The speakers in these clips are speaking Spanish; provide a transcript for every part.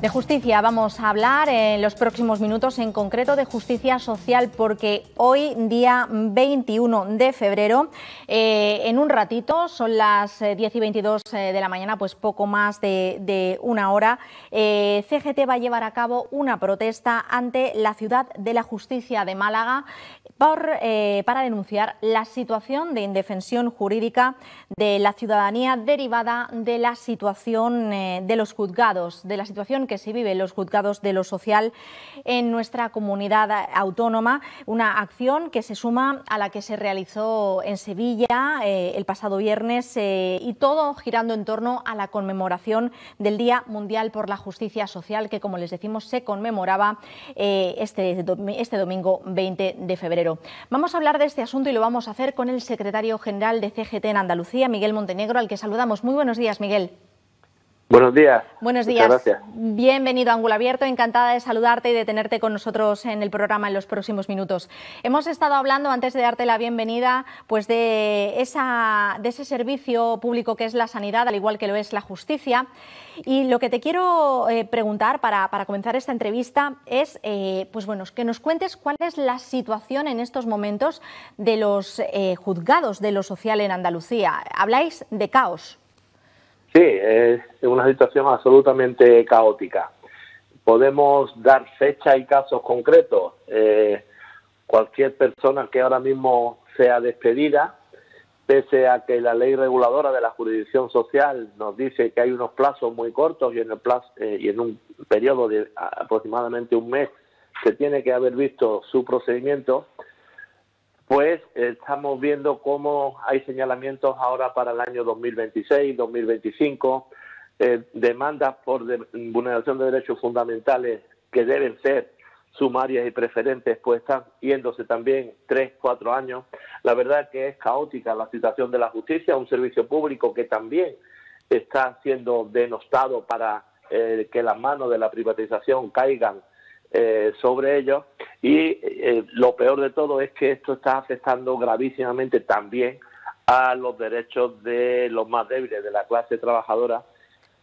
De justicia vamos a hablar en los próximos minutos, en concreto de justicia social, porque hoy, día 21 de febrero, eh, en un ratito, son las 10 eh, y 22 eh, de la mañana, pues poco más de, una hora, CGT va a llevar a cabo una protesta ante la ciudad de la justicia de Málaga para denunciar la situación de indefensión jurídica de la ciudadanía derivada de la situación de los juzgados, de la situación que se vive los juzgados de lo social en nuestra comunidad autónoma, una acción que se suma a la que se realizó en Sevilla eh, el pasado viernes eh, y todo girando en torno a la conmemoración del Día Mundial por la Justicia Social que, como les decimos, se conmemoraba eh, este, este domingo 20 de febrero. Vamos a hablar de este asunto y lo vamos a hacer con el secretario general de CGT en Andalucía, Miguel Montenegro, al que saludamos. Muy buenos días, Miguel. Buenos días. Buenos días. Gracias. Bienvenido a Ángulo Abierto. Encantada de saludarte y de tenerte con nosotros en el programa en los próximos minutos. Hemos estado hablando, antes de darte la bienvenida, pues de, esa, de ese servicio público que es la sanidad, al igual que lo es la justicia. Y lo que te quiero eh, preguntar para, comenzar esta entrevista es eh, pues bueno, que nos cuentes cuál es la situación en estos momentos de los eh, juzgados de lo social en Andalucía. Habláis de caos. Sí, es una situación absolutamente caótica. Podemos dar fecha y casos concretos. Eh, cualquier persona que ahora mismo sea despedida, pese a que la ley reguladora de la jurisdicción social nos dice que hay unos plazos muy cortos y en el plazo, eh, y en un periodo de aproximadamente un mes se tiene que haber visto su procedimiento, pues estamos viendo cómo hay señalamientos ahora para el año 2026, 2025, eh, demandas por vulneración de derechos fundamentales que deben ser sumarias y preferentes, pues están yéndose también tres, cuatro años. La verdad que es caótica la situación de la justicia, un servicio público que también está siendo denostado para eh, que las manos de la privatización caigan eh, sobre ellos y eh, lo peor de todo es que esto está afectando gravísimamente también a los derechos de los más débiles de la clase trabajadora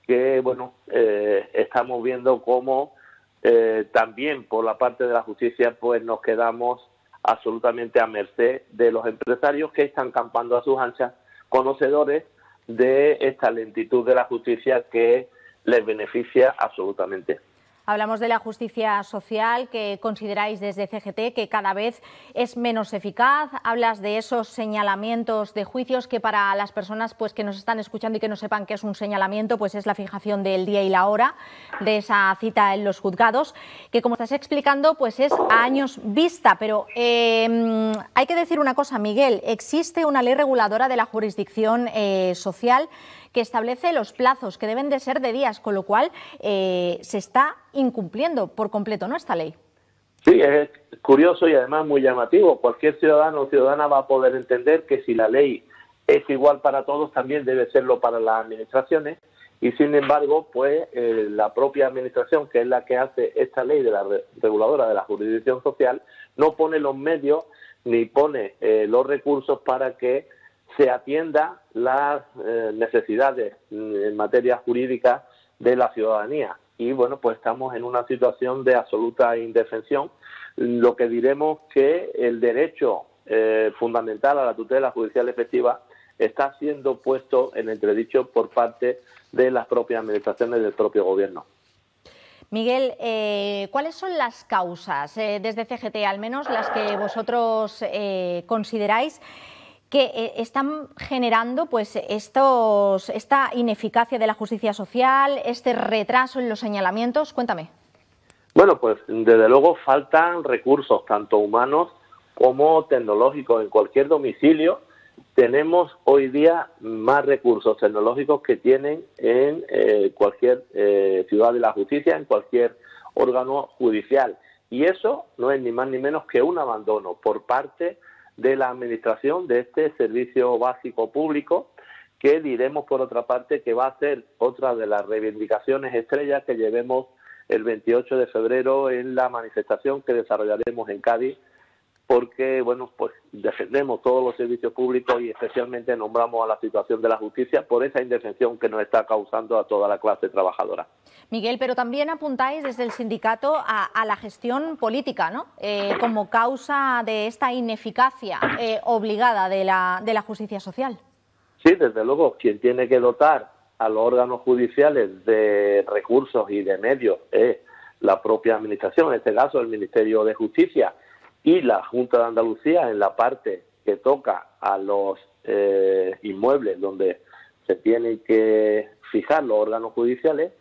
que bueno eh, estamos viendo cómo también por la parte de la justicia pues nos quedamos absolutamente a merced de los empresarios que están campando a sus anchas conocedores de esta lentitud de la justicia que les beneficia absolutamente. Hablamos de la justicia social que consideráis desde CGT que cada vez es menos eficaz. Hablas de esos señalamientos de juicios que para las personas pues, que nos están escuchando y que no sepan qué es un señalamiento, pues es la fijación del día y la hora de esa cita en los juzgados, que como estás explicando, pues es a años vista. Pero em, hay que decir una cosa, Miguel, existe una ley reguladora de la jurisdicción eh, social que establece los plazos, que deben de ser de días, con lo cual eh, se está incumpliendo por completo ¿no? esta ley. Sí, es curioso y además muy llamativo. Cualquier ciudadano o ciudadana va a poder entender que si la ley es igual para todos, también debe serlo para las administraciones. Y sin embargo, pues eh, la propia administración, que es la que hace esta ley de la reguladora de la jurisdicción social, no pone los medios ni pone eh, los recursos para que se atienda las eh, necesidades mm, en materia jurídica de la ciudadanía. Y bueno, pues estamos en una situación de absoluta indefensión. Lo que diremos que el derecho eh, fundamental a la tutela judicial efectiva está siendo puesto en entredicho por parte de las propias administraciones del propio gobierno. Miguel, eh, ¿cuáles son las causas desde CGT, al menos las que vosotros consideráis que eh, están generando pues estos, esta ineficacia de la justicia social, este retraso en los señalamientos. Cuéntame. Bueno, pues desde luego faltan recursos, tanto humanos como tecnológicos. En cualquier domicilio tenemos hoy día más recursos tecnológicos que tienen en eh, cualquier eh, ciudad de la justicia, en cualquier órgano judicial. Y eso no es ni más ni menos que un abandono por parte la administración de este servicio básico público que diremos por otra parte que va a ser otra de las reivindicaciones estrellas que llevemos el 28 de febrero en la manifestación que desarrollaremos en Cádiz porque bueno pues defendemos todos los servicios públicos y especialmente nombramos a la situación de la justicia por esa indefensión que nos está causando a toda la clase trabajadora. Miguel, pero también apuntáis desde el sindicato a, la gestión política, ¿no? Eh, como causa de esta ineficacia eh, obligada de la, de la justicia social. Sí, desde luego, quien tiene que dotar a los órganos judiciales de recursos y de medios es la propia administración, en este caso el Ministerio de Justicia y la Junta de Andalucía en la parte que toca a los eh, inmuebles donde se tienen que fijar los órganos judiciales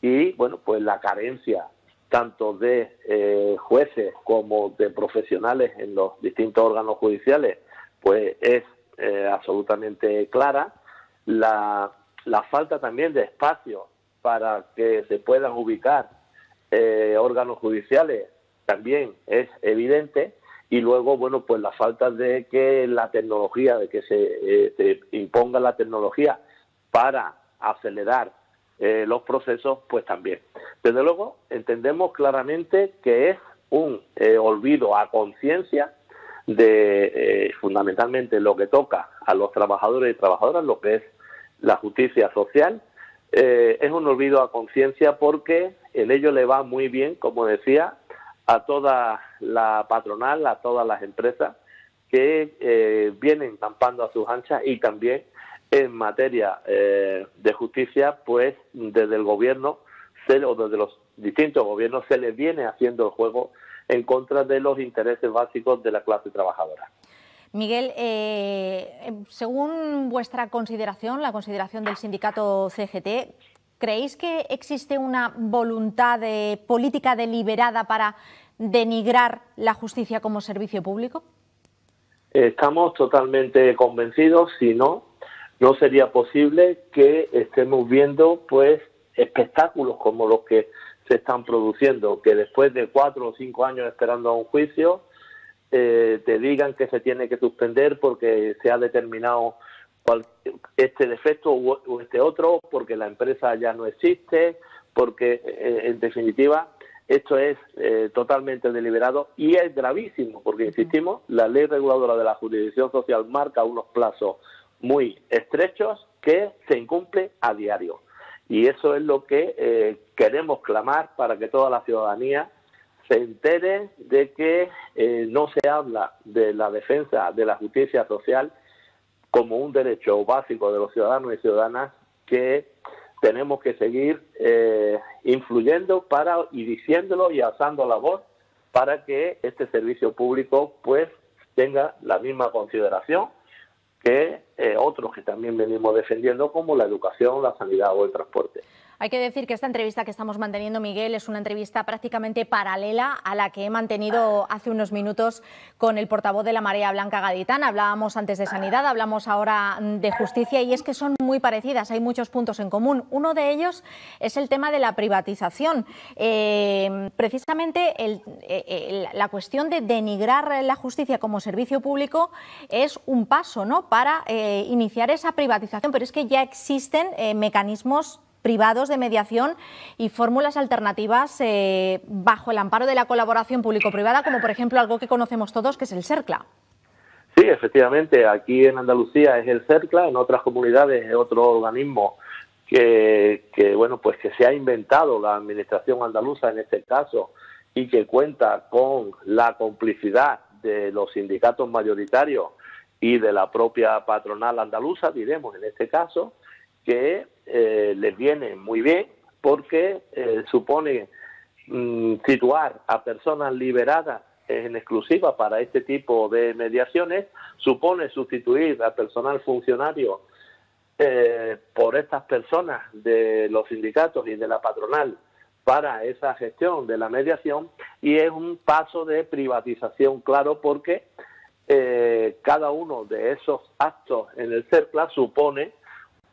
y bueno pues la carencia tanto de eh, jueces como de profesionales en los distintos órganos judiciales pues es eh, absolutamente clara. La, la falta también de espacio para que se puedan ubicar órganos judiciales también es evidente y luego, bueno, pues la falta de que la tecnología, de que se, eh, imponga la tecnología para acelerar eh, los procesos, pues también. Desde luego, entendemos claramente que es un eh, olvido a conciencia de fundamentalmente lo que toca a los trabajadores y trabajadoras, lo que es la justicia social. es un olvido a conciencia porque en ello le va muy bien, como decía, a toda la patronal, a todas las empresas que eh, vienen campando a sus anchas y también en materia eh, de justicia, pues desde el gobierno o desde los distintos gobiernos se les viene haciendo el juego en contra de los intereses básicos de la clase trabajadora. Miguel, eh, según vuestra consideración, la consideración del sindicato CGT, ¿creéis que existe una voluntad de política deliberada para denigrar la justicia como servicio público? Estamos totalmente convencidos, si no, no sería posible que estemos viendo pues espectáculos como los que se están produciendo, que después de cuatro o cinco años esperando a un juicio, eh, te digan que se tiene que suspender porque se ha determinado este defecto o este otro, porque la empresa ya no existe, porque eh, en definitiva esto es eh, totalmente deliberado y es gravísimo, porque insistimos, la ley reguladora de la jurisdicción social marca unos plazos muy estrechos que se incumple a diario. Y eso es lo que eh, queremos clamar para que toda la ciudadanía se entere de que eh, no se habla de la defensa de la justicia social como un derecho básico de los ciudadanos y ciudadanas que tenemos que seguir eh, influyendo para y diciéndolo y alzando la voz para que este servicio público pues tenga la misma consideración que eh, otros que también venimos defendiendo como la educación, la sanidad o el transporte. Hay que decir que esta entrevista que estamos manteniendo, Miguel, es una entrevista prácticamente paralela a la que he mantenido hace unos minutos con el portavoz de la Marea Blanca Gaditana. Hablábamos antes de sanidad, hablamos ahora de justicia y es que son muy parecidas, hay muchos puntos en común. Uno de ellos es el tema de la privatización. Eh, precisamente eh, la cuestión de denigrar la justicia como servicio público es un paso ¿no? para eh, iniciar esa privatización, pero es que ya existen mecanismos privados de mediación y fórmulas alternativas eh, bajo el amparo de la colaboración público-privada, como por ejemplo algo que conocemos todos, que es el CERCLA. Sí, efectivamente, aquí en Andalucía es el CERCLA, en otras comunidades es otro organismo que, que, bueno, pues que se ha inventado la administración andaluza en este caso y que cuenta con la complicidad de los sindicatos mayoritarios y de la propia patronal andaluza, diremos en este caso, que eh, les viene muy bien porque eh, supone mm, situar a personas liberadas en exclusiva para este tipo de mediaciones, supone sustituir al personal funcionario eh, por estas personas de los sindicatos y de la patronal para esa gestión de la mediación y es un paso de privatización claro porque cada uno de esos actos en el CERCLA supone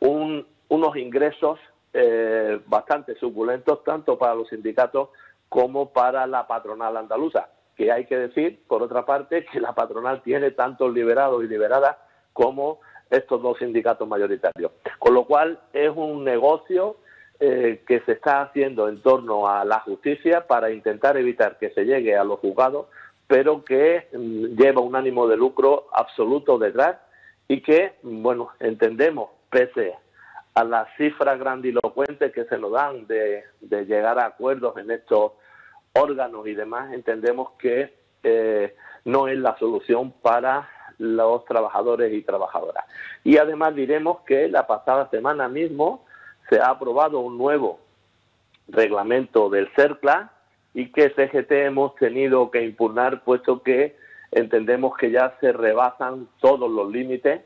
un, unos ingresos eh, bastante suculentos tanto para los sindicatos como para la patronal andaluza, que hay que decir, por otra parte, que la patronal tiene tantos liberados y liberadas como estos dos sindicatos mayoritarios. Con lo cual es un negocio eh, que se está haciendo en torno a la justicia para intentar evitar que se llegue a los juzgados pero que mm, lleva un ánimo de lucro absoluto detrás y que, bueno, entendemos, pese a las cifras grandilocuentes que se nos dan de, llegar a acuerdos en estos órganos y demás, entendemos que eh, no es la solución para los trabajadores y trabajadoras. Y además diremos que la pasada semana mismo se ha aprobado un nuevo reglamento del CERCLA y que CGT hemos tenido que impugnar puesto que entendemos que ya se rebasan todos los límites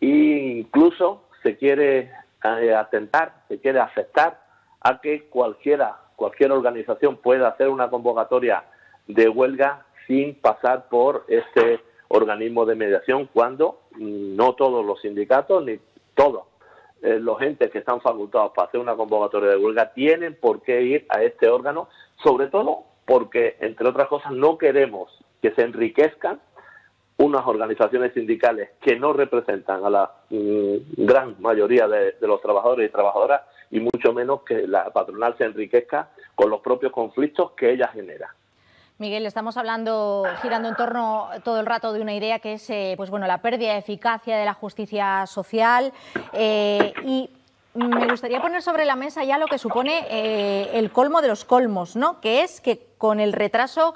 e incluso se quiere eh, atentar, se quiere aceptar a que cualquiera, cualquier organización pueda hacer una convocatoria de huelga sin pasar por este organismo de mediación cuando no todos los sindicatos ni todos eh, los entes que están facultados para hacer una convocatoria de huelga tienen por qué ir a este órgano, sobre todo porque, entre otras cosas, no queremos que se enriquezcan unas organizaciones sindicales que no representan a la mm, gran mayoría de, los trabajadores y trabajadoras y mucho menos que la patronal se enriquezca con los propios conflictos que ella genera. Miguel, estamos hablando, girando en torno todo el rato de una idea que es eh, pues bueno, la pérdida de eficacia de la justicia social eh, y me gustaría poner sobre la mesa ya lo que supone eh, el colmo de los colmos, ¿no? que es que con el retraso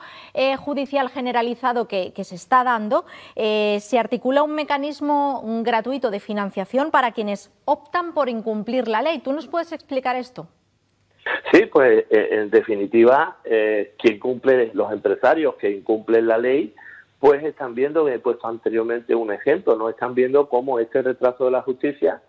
judicial generalizado que, se está dando, se articula un mecanismo gratuito de financiación para quienes optan por incumplir la ley. ¿Tú nos puedes explicar esto? Sí, pues eh, en definitiva, eh, quien cumple, los empresarios que incumplen la ley, pues están viendo, he puesto anteriormente un ejemplo, no están viendo cómo este retraso de la justicia,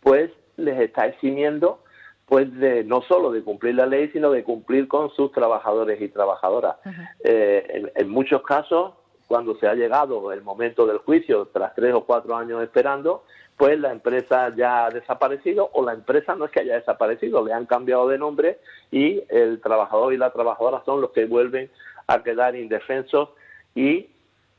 pues les está eximiendo, pues de no solo de cumplir la ley, sino de cumplir con sus trabajadores y trabajadoras. Eh, en, muchos casos, cuando se ha llegado el momento del juicio, tras tres o cuatro años esperando, pues la empresa ya ha desaparecido o la empresa no es que haya desaparecido, le han cambiado de nombre y el trabajador y la trabajadora son los que vuelven a quedar indefensos y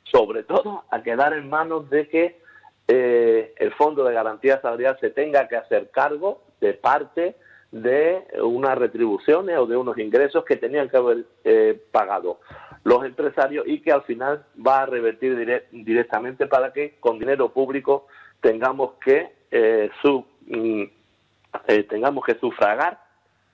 sobre todo a quedar en manos de que eh, el Fondo de Garantía Salarial se tenga que hacer cargo de parte de unas retribuciones o de unos ingresos que tenían que haber eh, pagado los empresarios y que al final va a revertir directamente para que con dinero público tengamos que eh, mm, eh, tengamos que sufragar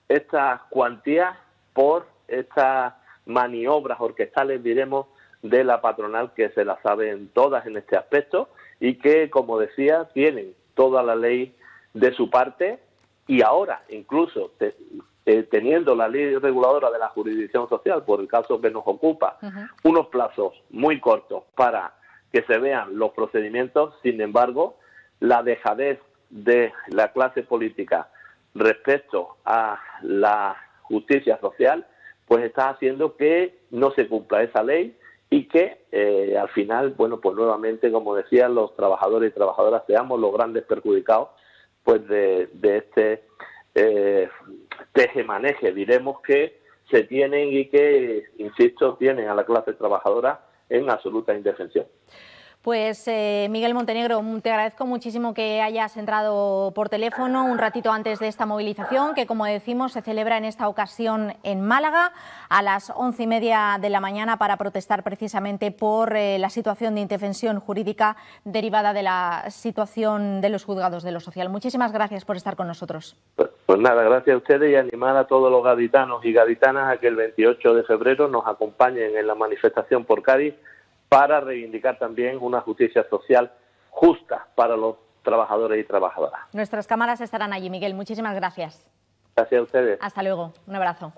estas cuantías por estas maniobras orquestales, diremos, de la patronal que se la saben todas en este aspecto y que, como decía, tienen toda la ley de su parte y ahora, incluso eh, teniendo la ley reguladora de la jurisdicción social, por el caso que nos ocupa, unos plazos muy cortos para que se vean los procedimientos, sin embargo, la dejadez de la clase política respecto a la justicia social, pues está haciendo que no se cumpla esa ley y que eh, al final, bueno, pues nuevamente, como decían los trabajadores y trabajadoras, seamos los grandes perjudicados pues de, este eh, teje-maneje, diremos que se tienen y que, insisto, tienen a la clase trabajadora en absoluta indefensión. Pues eh, Miguel Montenegro, te agradezco muchísimo que hayas entrado por teléfono un ratito antes de esta movilización, que como decimos se celebra en esta ocasión en Málaga a las once y media de la mañana para protestar precisamente por eh, la situación de indefensión jurídica derivada de la situación de los juzgados de lo social. Muchísimas gracias por estar con nosotros. Pues, pues nada, gracias a ustedes y animar a todos los gaditanos y gaditanas a que el 28 de febrero nos acompañen en la manifestación por Cádiz para reivindicar también una justicia social justa para los trabajadores y trabajadoras. Nuestras cámaras estarán allí, Miguel. Muchísimas gracias. Gracias a ustedes. Hasta luego. Un abrazo.